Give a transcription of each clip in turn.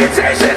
reputation.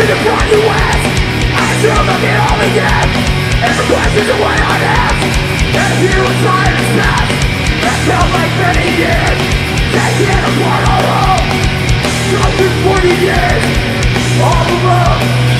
to the point you ask. I assume I can only give Every question's a way I ask. If you were trying to snap That felt like many years. Taking apart our home Something 40 years. All alone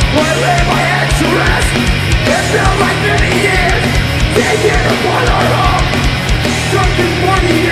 i lay my head to rest It felt like many years. Taking upon our home drunken 40 years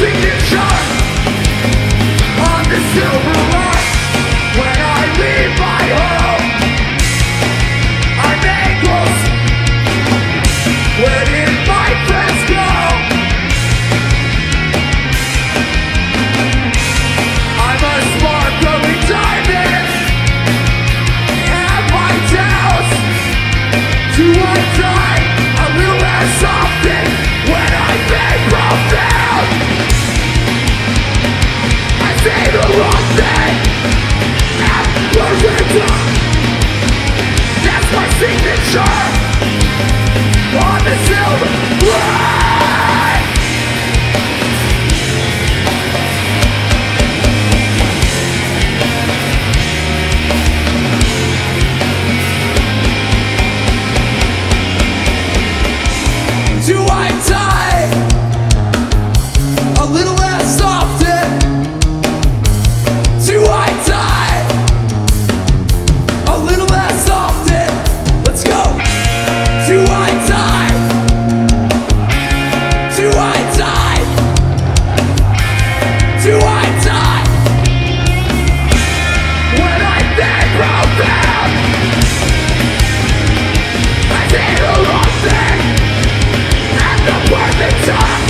signature It's up.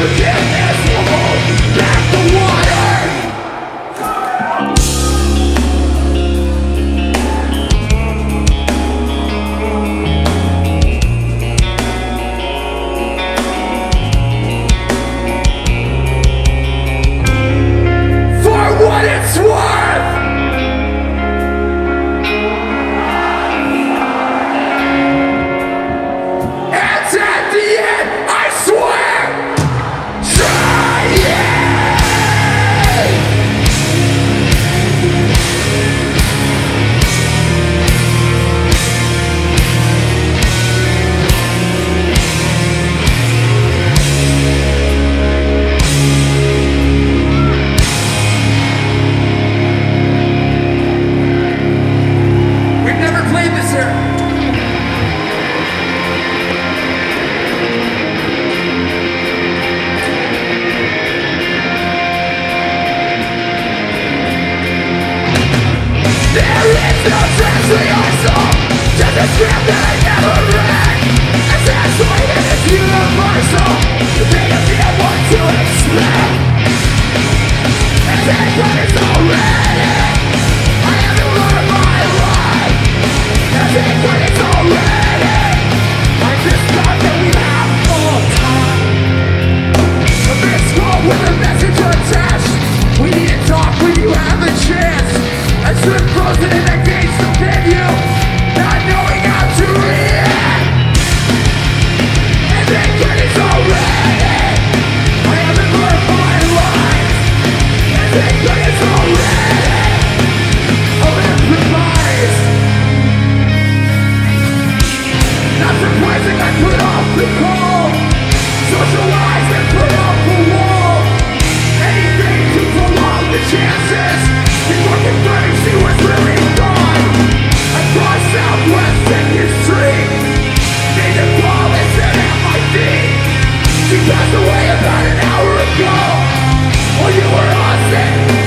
forgiveness will hold passed away about an hour ago. When you were on sick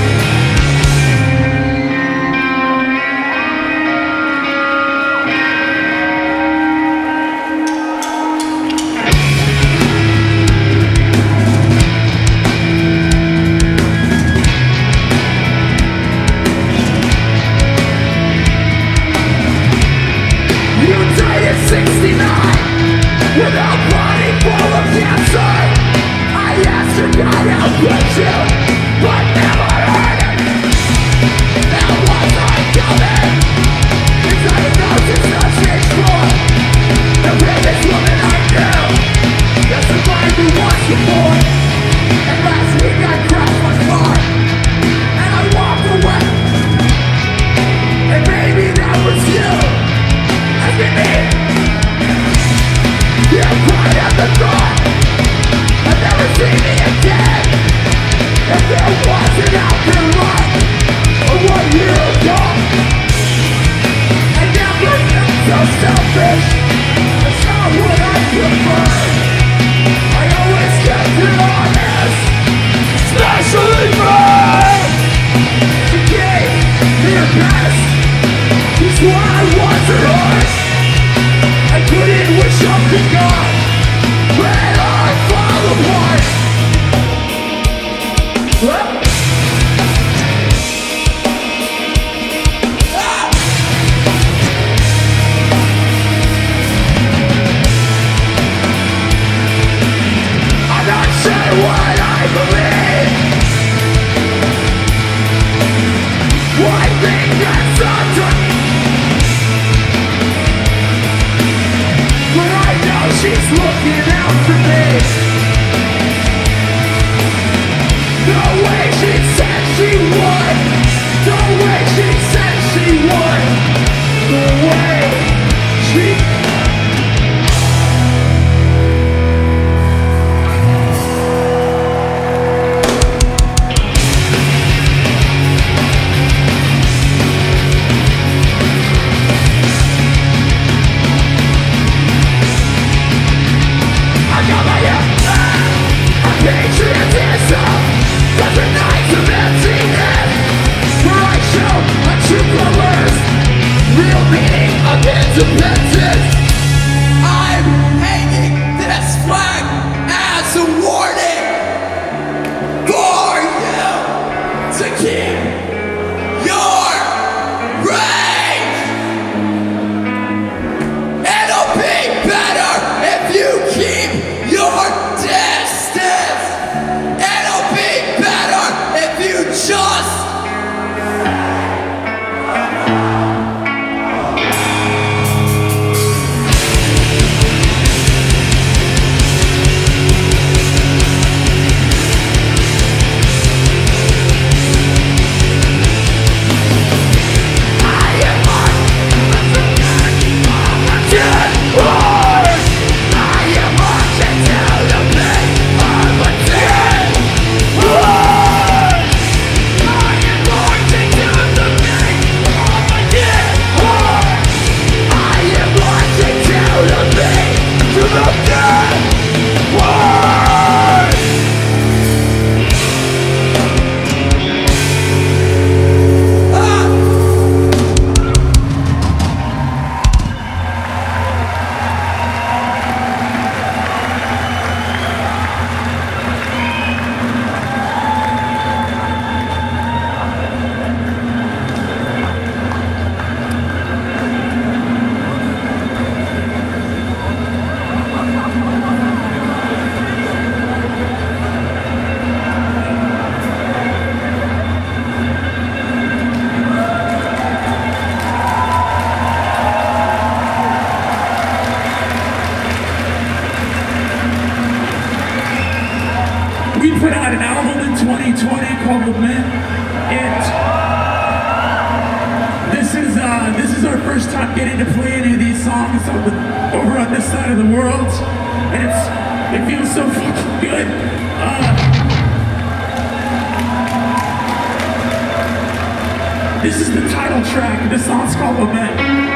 problem. It, this is uh, this is our first time getting to play any of these songs over, over on this side of the world, and it's it feels so fucking good. Uh, this is the title track. This song's called Lament.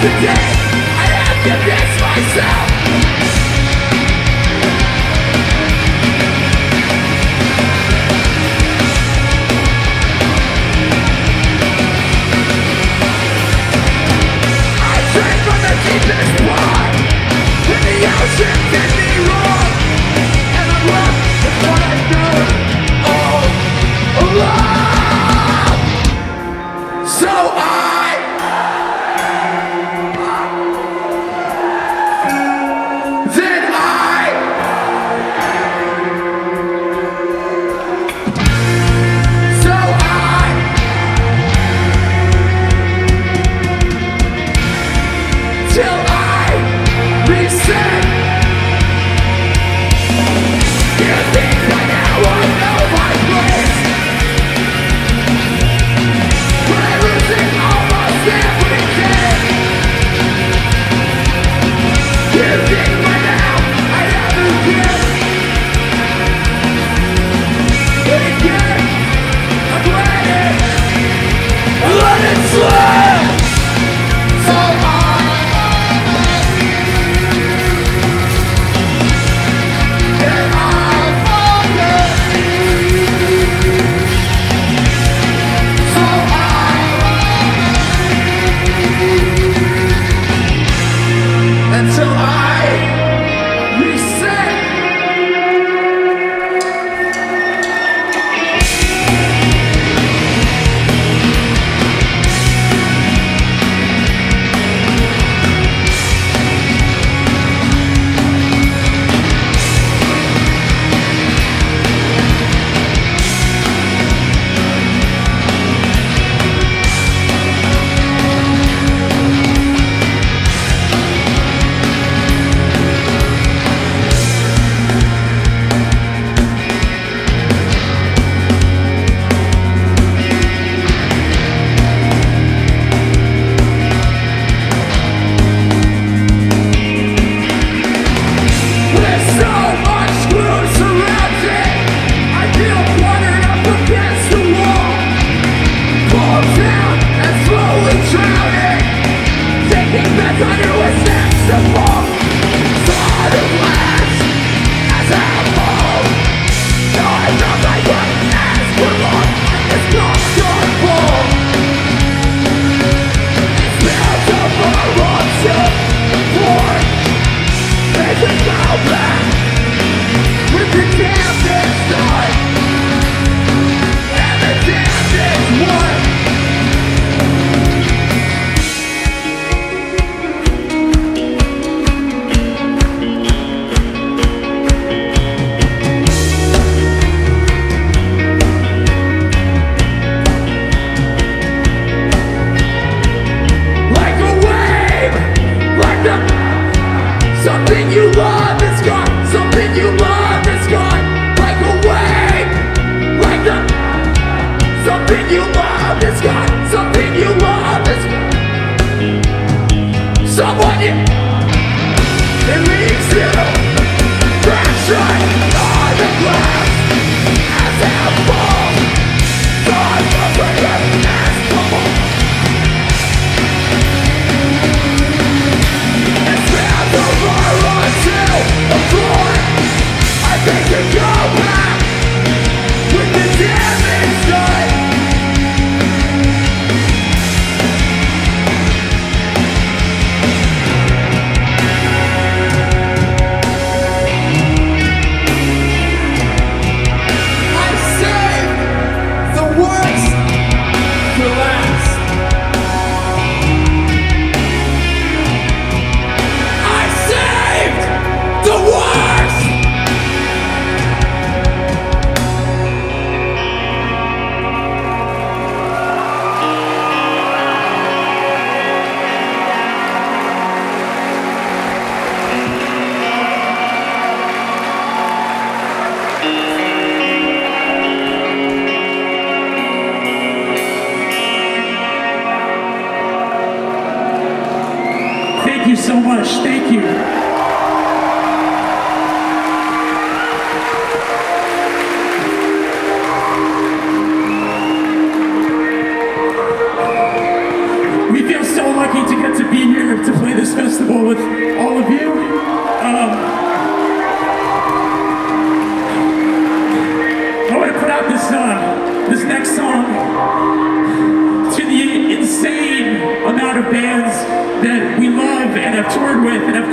today I have convinced myself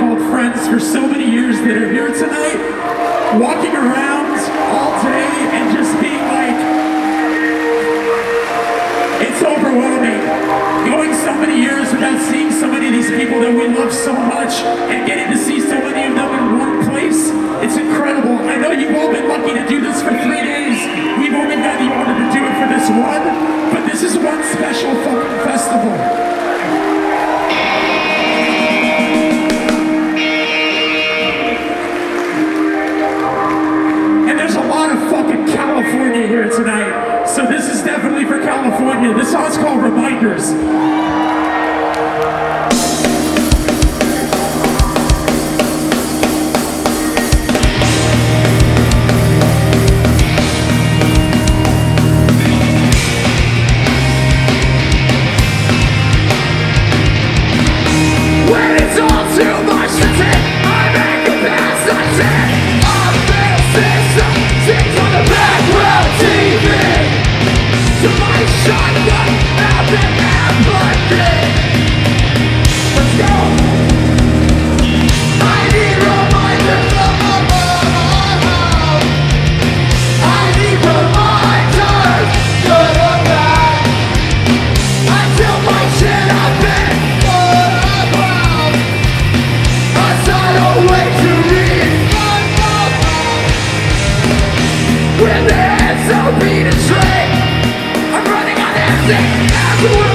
called friends for so many years that are here tonight, walking around all day and just being like, it's overwhelming. Going so many years without seeing so many of these people that we love so much and getting to see so many of them in one place, it's incredible. I know you've all been lucky to do this for three days. We've only had the honor to do it for this one, but this is one special fucking festival. Tonight. So this is definitely for California. This song's called Reminders. As the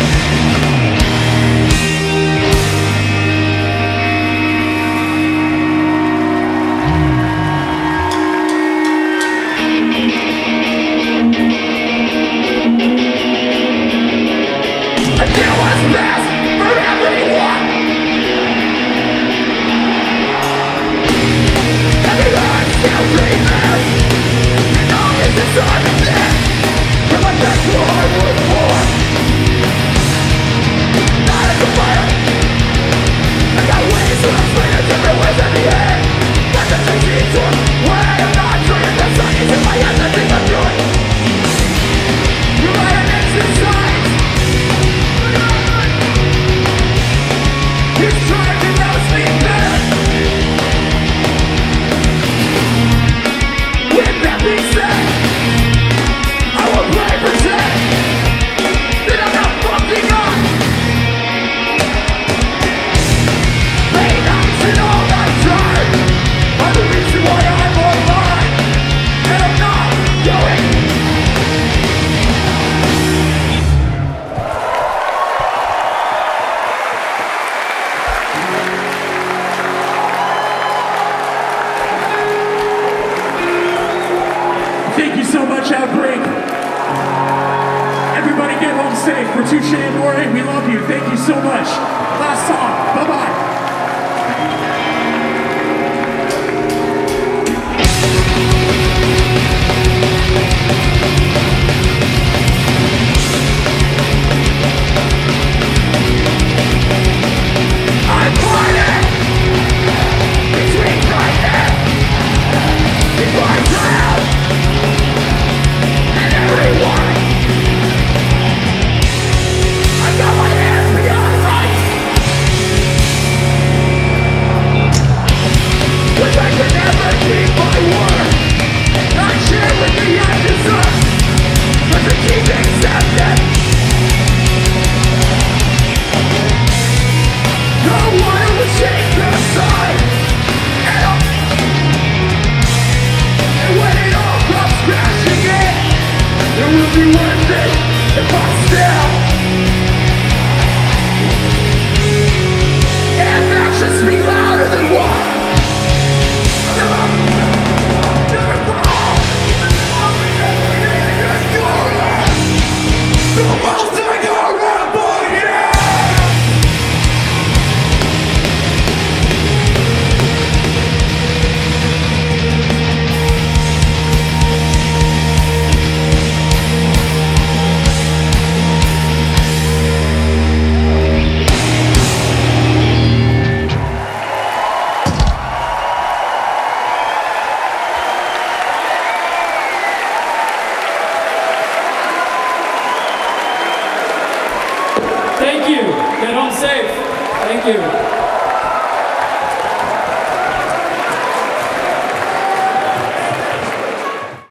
All this is our death From a death war with war